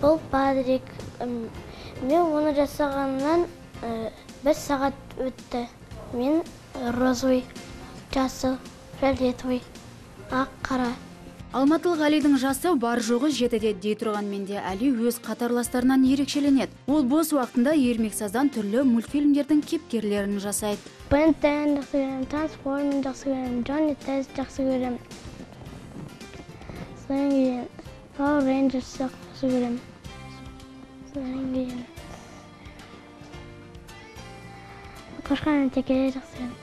бұл падрик мен оны жасағаннан э, бір сағат өтті. Мен розовый жасыл фиолетовый. Ақ қара. Алматылық әлидің жасы бар жоғы жетіде дей тұрғанмен де әли өз қатарластарынан ерекшеленеді. Ол бос уақытында ермексаздан түрлі мультфильмдердің кейіпкерлерін жасайды. Бентен жақсы көремін трансформер жақсы көремін джонни тест жақсы көремін содан кейін көремін содан кейін қошқар мен текеле жақсы көремін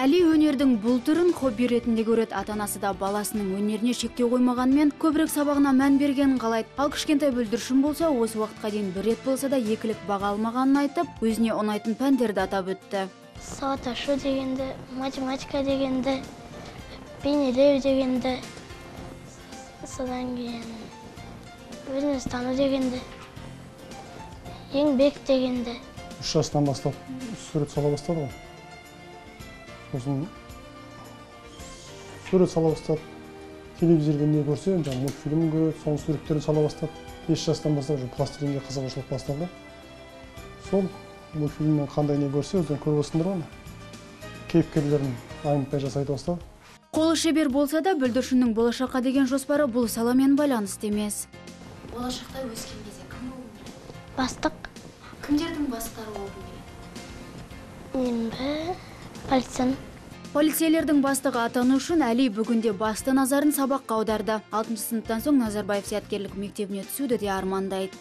әли өнердің бұл түрін хобби ретінде көреді. Ата анасы да баласының өнеріне шектеу қоймағанымен көбірек сабағына мән бергенін қалайды ал кішкентай бүлдіршін болса осы уақытқа дейін бір рет болса да екілік баға алмағанын айтып өзіне ұнайтын пәндерді атап өтті. Сауат ашу дегенді математика дегенді бейнелеу дегенді содан кейін өзі тану дегенді еңбек дегенді үш жастан бастап сурет сала бастады ғой сосын сурет сала бастады телевизорда не көрсе жаңағы мультфильм көреді соның суреттерін сала бастады бес жастан бастап уже пластилинге қызығушылық басталды сол мультфильмнен қандай не көрсе өздерің көріп отырсыңдар ғой кейіпкерлерін айнытпай жасай бастады қолы шебер болса да бүлдіршіннің болашаққа деген жоспары бұл саламен байланысты емес. Болашақта өскен кезде кім болғың бастық. Кімдердің бастықтары болғың келеді енді полицияның. Полицейлердің бастығы атану үшін әли бүгінде басты назарын сабаққа аударды. Алтыншы сыныптан соң назарбаев зияткерлік мектебіне түсуді де армандайды.